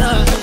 love.